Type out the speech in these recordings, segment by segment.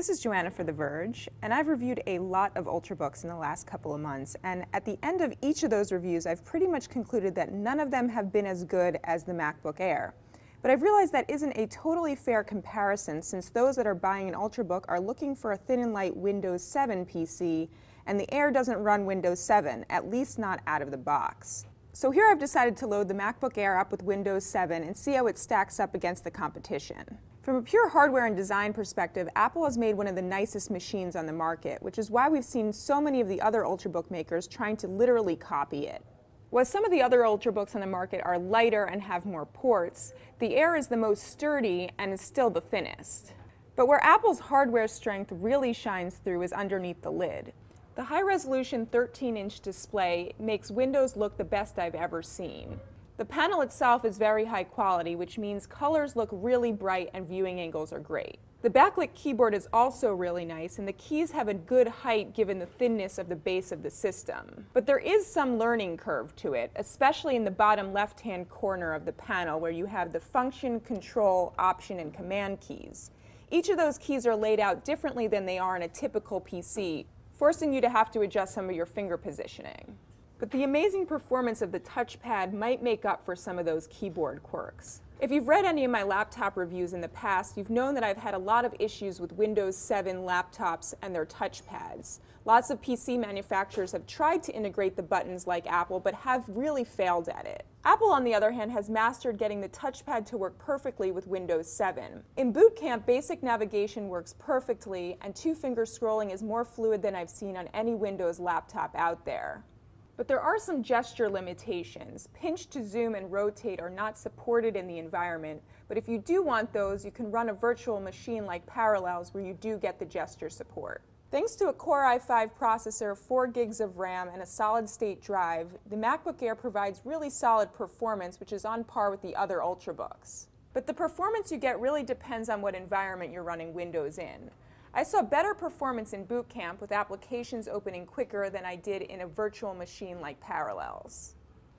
This is Joanna for The Verge, and I've reviewed a lot of Ultrabooks in the last couple of months, and at the end of each of those reviews, I've pretty much concluded that none of them have been as good as the MacBook Air. But I've realized that isn't a totally fair comparison since those that are buying an Ultrabook are looking for a thin and light Windows 7 PC, and the Air doesn't run Windows 7, at least not out of the box. So here I've decided to load the MacBook Air up with Windows 7 and see how it stacks up against the competition. From a pure hardware and design perspective, Apple has made one of the nicest machines on the market, which is why we've seen so many of the other Ultrabook makers trying to literally copy it. While some of the other Ultrabooks on the market are lighter and have more ports, the Air is the most sturdy and is still the thinnest. But where Apple's hardware strength really shines through is underneath the lid. The high-resolution 13-inch display makes Windows look the best I've ever seen. The panel itself is very high quality, which means colors look really bright and viewing angles are great. The backlit keyboard is also really nice, and the keys have a good height given the thinness of the base of the system. But there is some learning curve to it, especially in the bottom left-hand corner of the panel where you have the function, control, option, and command keys. Each of those keys are laid out differently than they are in a typical PC, forcing you to have to adjust some of your finger positioning. But the amazing performance of the touchpad might make up for some of those keyboard quirks. If you've read any of my laptop reviews in the past, you've known that I've had a lot of issues with Windows 7 laptops and their touchpads. Lots of PC manufacturers have tried to integrate the buttons like Apple, but have really failed at it. Apple, on the other hand, has mastered getting the touchpad to work perfectly with Windows 7. In Boot Camp, basic navigation works perfectly, and two-finger scrolling is more fluid than I've seen on any Windows laptop out there. But there are some gesture limitations. Pinch to zoom and rotate are not supported in the environment, but if you do want those, you can run a virtual machine like Parallels where you do get the gesture support. Thanks to a Core i5 processor, 4 gigs of RAM, and a solid-state drive, the MacBook Air provides really solid performance, which is on par with the other Ultrabooks. But the performance you get really depends on what environment you're running Windows in. I saw better performance in Boot Camp with applications opening quicker than I did in a virtual machine like Parallels.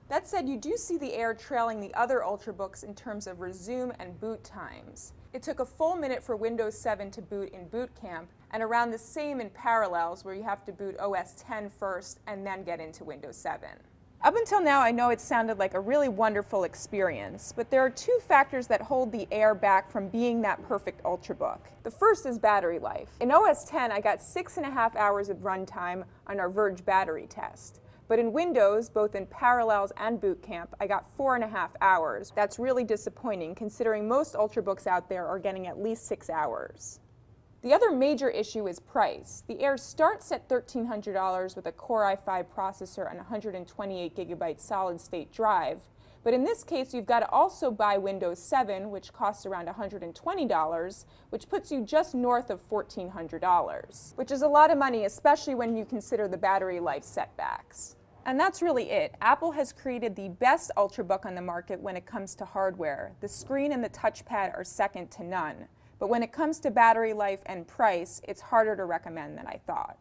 That said, you do see the Air trailing the other Ultrabooks in terms of resume and boot times. It took a full minute for Windows 7 to boot in Boot Camp, and around the same in Parallels, where you have to boot OS 10 first and then get into Windows 7. Up until now, I know it sounded like a really wonderful experience, but there are two factors that hold the Air back from being that perfect Ultrabook. The first is battery life. In OS 10, I got six and a half hours of runtime on our Verge battery test. But in Windows, both in Parallels and Boot Camp, I got four and a half hours. That's really disappointing considering most Ultrabooks out there are getting at least six hours. The other major issue is price. The Air starts at $1,300 with a Core i5 processor and 128 gigabyte solid state drive. But in this case, you've got to also buy Windows 7, which costs around $120, which puts you just north of $1,400, which is a lot of money, especially when you consider the battery life setbacks. And that's really it. Apple has created the best Ultrabook on the market when it comes to hardware. The screen and the touchpad are second to none. But when it comes to battery life and price, it's harder to recommend than I thought.